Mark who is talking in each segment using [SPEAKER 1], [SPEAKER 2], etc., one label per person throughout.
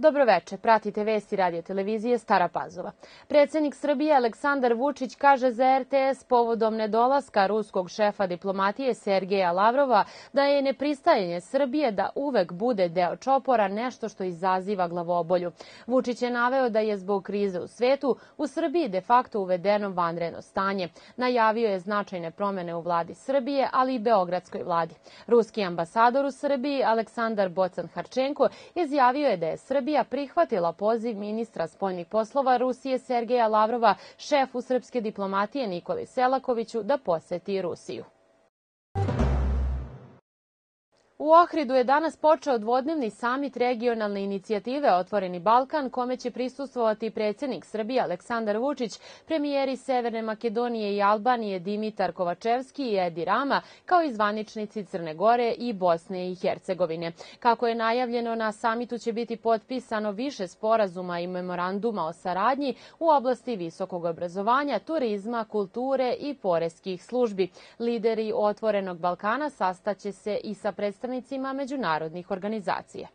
[SPEAKER 1] Dobroveče, pratite vesti radio televizije Stara Pazova. Predsednik Srbije Aleksandar Vučić kaže za RTS povodom nedolaska ruskog šefa diplomatije Sergeja Lavrova da je nepristajanje Srbije da uvek bude deo čopora nešto što izaziva glavobolju. Vučić je naveo da je zbog krize u svetu u Srbiji de facto uvedeno vanredno stanje. Najavio je značajne promene u vladi Srbije, ali i Beogradskoj vladi. Ruski ambasador u Srbiji Aleksandar Bocan Harčenko izjavio je da je Srbija Srbija prihvatila poziv ministra spoljnih poslova Rusije Sergeja Lavrova, šefu srpske diplomatije Nikoli Selakoviću, da poseti Rusiju. U Ohridu je danas počeo dvodnevni samit regionalne inicijative Otvoreni Balkan, kome će prisustvovati predsednik Srbije Aleksandar Vučić, premijeri Severne Makedonije i Albanije Dimitar Kovačevski i Edi Rama, kao i zvaničnici Crne Gore i Bosne i Hercegovine. Kako je najavljeno, na samitu će biti potpisano više sporazuma i memoranduma o saradnji u oblasti visokog obrazovanja, turizma, kulture i poreskih službi. Lideri Otvorenog Balkana sastaće se i sa predstavnicima predstavnicima međunarodnih organizacija.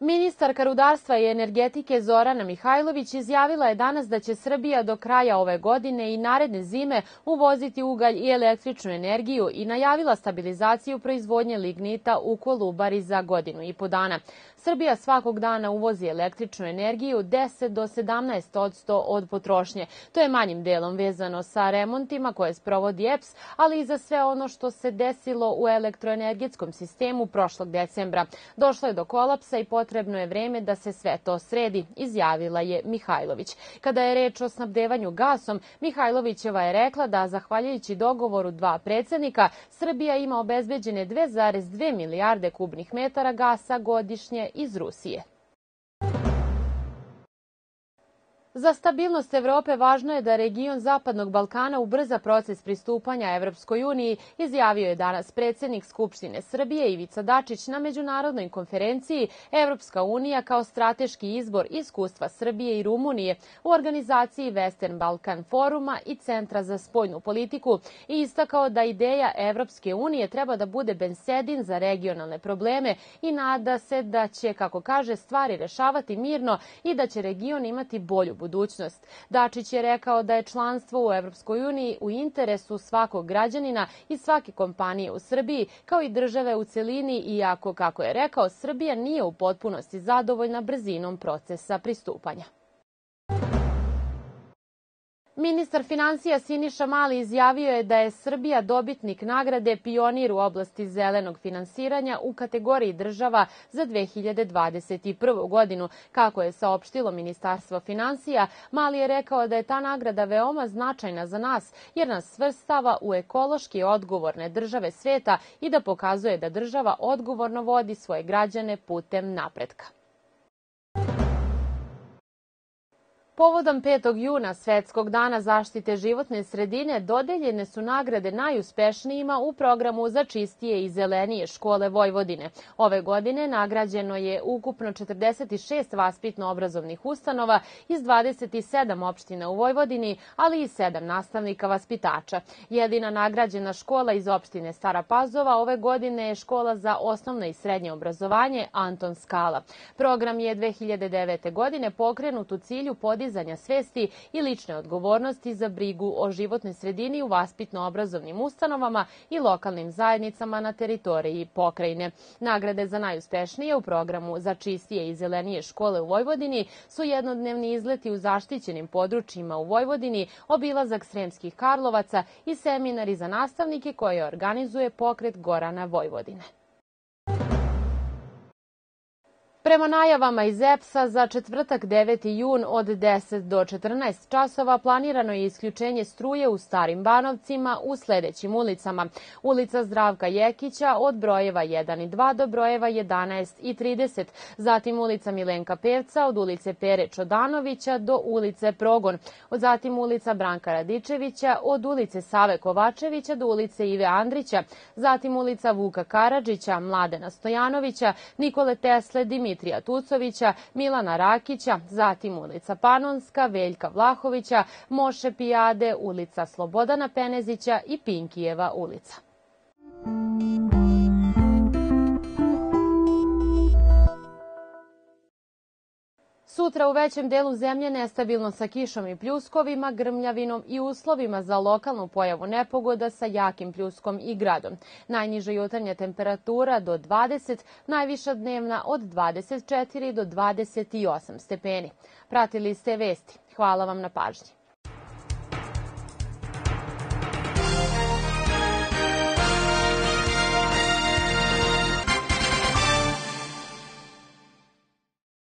[SPEAKER 1] Ministarka rudarstva i energetike Zorana Mihajlović izjavila je danas da će Srbija do kraja ove godine i naredne zime uvoziti ugalj i električnu energiju i najavila stabilizaciju proizvodnje lignita u Kolubari za godinu i po dana. Srbija svakog dana uvozi električnu energiju 10 do 17 odsto od potrošnje. To je manjim delom vezano sa remontima koje sprovodi EPS, ali i za sve ono što se desilo u elektroenergetskom sistemu prošlog decembra. Došlo je do kolapsa i potrebno je vreme da se sve to sredi, izjavila je Mihajlović. Kada je reč o snabdevanju gasom, Mihajlovićeva je rekla da, zahvaljujući dogovoru dva predsednika, Srbija ima obezbeđene 2,2 milijarde kubnih metara gasa godišnje iz Rusije. Za stabilnost Evrope važno je da region Zapadnog Balkana ubrza proces pristupanja Evropskoj uniji, izjavio je danas predsednik Skupštine Srbije Ivica Dačić na međunarodnoj konferenciji Evropska unija kao strateški izbor iskustva Srbije i Rumunije u organizaciji Western Balkan foruma i Centra za spoljnu politiku i istakao da ideja Evropske unije treba da bude bensedin za regionalne probleme i nada se da će, kako kaže, stvari rešavati mirno i da će region imati bolju budućnost. Dačić je rekao da je članstvo u Evropskoj uniji u interesu svakog građanina i svake kompanije u Srbiji, kao i države u celini, iako, kako je rekao, Srbija nije u potpunosti zadovoljna brzinom procesa pristupanja. Ministar financija Siniša Mali izjavio je da je Srbija dobitnik nagrade Pionir u oblasti zelenog finansiranja u kategoriji država za 2021. godinu. Kako je saopštilo Ministarstvo financija, Mali je rekao da je ta nagrada veoma značajna za nas jer nas svrstava u ekološki odgovorne države sveta i da pokazuje da država odgovorno vodi svoje građane putem napretka. Povodom 5. juna, Svetskog dana zaštite životne sredine, dodeljene su nagrade najuspešnijima u programu za čistije i zelenije škole Vojvodine. Ove godine nagrađeno je ukupno 46 vaspitno-obrazovnih ustanova iz 27 opština u Vojvodini, ali i 7 nastavnika vaspitača. Jedina nagrađena škola iz opštine Stara Pazova ove godine je škola za osnovno i srednje obrazovanje Anton Skala. Program je 2009. godine pokrenut u cilju podizanja podizanja svesti i lične odgovornosti za brigu o životnoj sredini u vaspitno-obrazovnim ustanovama i lokalnim zajednicama na teritoriji pokrajine. Nagrade za najuspešnije u programu za čistije i zelenije škole u Vojvodini su jednodnevni izleti u zaštićenim područjima u Vojvodini, obilazak Sremskih Karlovaca i seminari za nastavnike koje organizuje pokret Gorana Vojvodine. Prema najavama iz EPS-a za četvrtak 9. jun od 10 do 14 časova planirano je isključenje struje u Starim Banovcima u sledećim ulicama. Ulica Zdravka Jekića od brojeva 1 i 2 do brojeva 11 i 30, zatim ulica Milenka Pevca od ulice Pere Čodanovića do ulice Progon, zatim ulica Branka Radičevića od ulice Save Kovačevića do ulice Ive Andrića, zatim ulica Vuka Karadžića, Mladena Stojanovića, Nikole Tesle, Dimitrija Dimitrija Tucovića, Milana Rakića, zatim ulica Panonska, Veljka Vlahovića, Moše Pijade, ulica Slobodana Penezića i Pinkijeva ulica. Sutra u većem delu zemlje nestabilno sa kišom i pljuskovima, grmljavinom i uslovima za lokalnu pojavu nepogoda sa jakim pljuskom i gradom. Najniža jutarnja temperatura do 20, najviša dnevna od 24 do 28 stepeni. Pratili ste vesti. Hvala vam na pažnji.